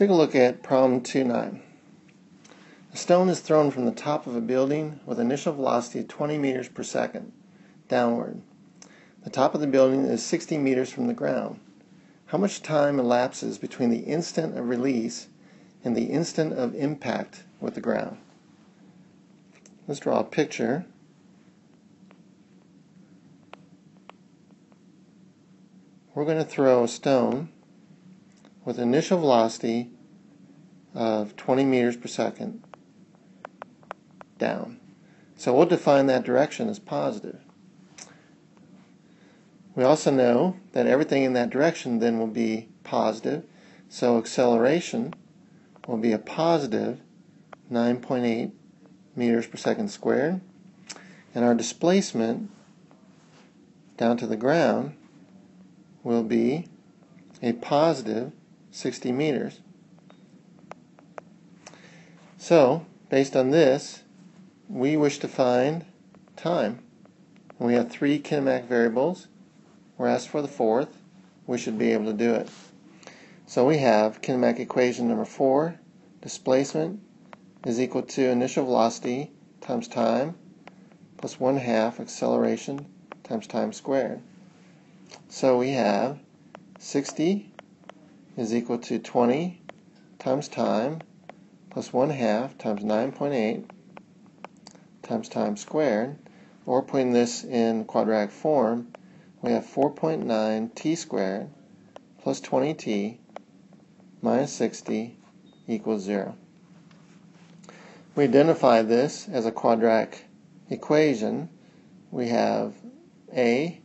Take a look at problem 2.9. A stone is thrown from the top of a building with an initial velocity of 20 meters per second downward. The top of the building is 60 meters from the ground. How much time elapses between the instant of release and the instant of impact with the ground? Let's draw a picture. We're going to throw a stone with initial velocity of 20 meters per second down. So we'll define that direction as positive. We also know that everything in that direction then will be positive. So acceleration will be a positive 9.8 meters per second squared. And our displacement down to the ground will be a positive 60 meters. So, based on this, we wish to find time. we have three kinematic variables. We're asked for the fourth. We should be able to do it. So we have kinematic equation number four, displacement is equal to initial velocity times time plus one half acceleration times time squared. So we have 60 is equal to 20 times time plus 1 half times 9.8 times time squared. Or putting this in quadratic form, we have 4.9 t squared plus 20t minus 60 equals 0. We identify this as a quadratic equation. We have a,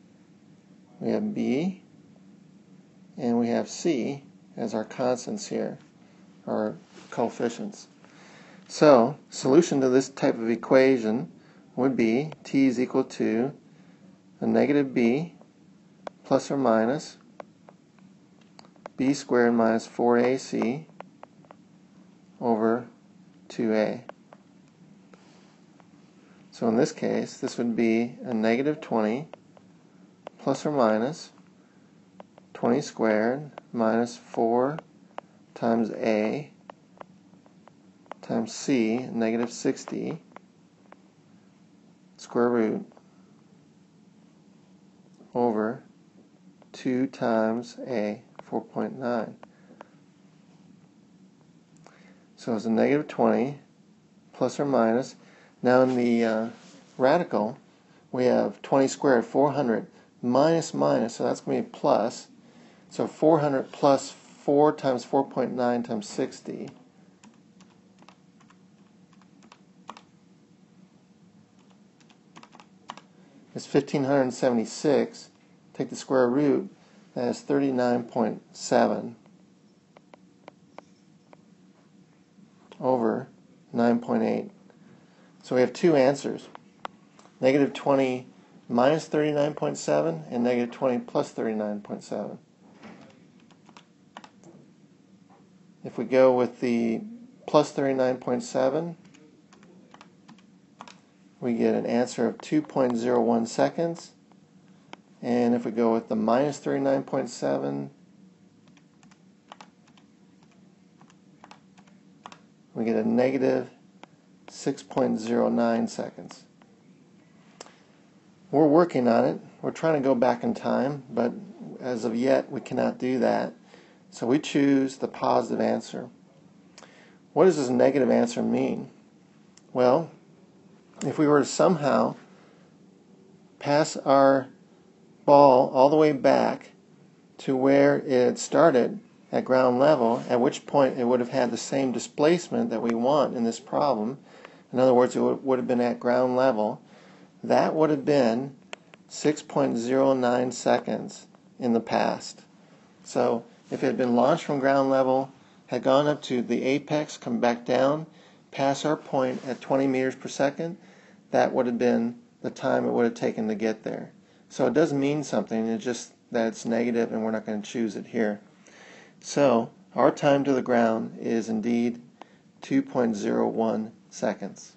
we have b, and we have c as our constants here, our coefficients. So, solution to this type of equation would be t is equal to a negative b plus or minus b squared minus 4ac over 2a. So in this case, this would be a negative 20 plus or minus 20 squared minus 4 times a times c, negative 60, square root over 2 times a, 4.9. So it's a negative 20 plus or minus. Now in the uh, radical, we have 20 squared, 400, minus minus, so that's going to be plus. So 400 plus 4 times 4.9 times 60 is 1576. Take the square root, that is 39.7 over 9.8. So we have two answers. Negative 20 minus 39.7 and negative 20 plus 39.7. If we go with the plus 39.7, we get an answer of 2.01 seconds. And if we go with the minus 39.7, we get a negative 6.09 seconds. We're working on it. We're trying to go back in time, but as of yet, we cannot do that. So we choose the positive answer. What does this negative answer mean? Well, if we were to somehow pass our ball all the way back to where it started at ground level, at which point it would have had the same displacement that we want in this problem. In other words, it would have been at ground level. That would have been 6.09 seconds in the past. So if it had been launched from ground level, had gone up to the apex, come back down, pass our point at 20 meters per second, that would have been the time it would have taken to get there. So it does mean something, it's just that it's negative and we're not going to choose it here. So our time to the ground is indeed 2.01 seconds.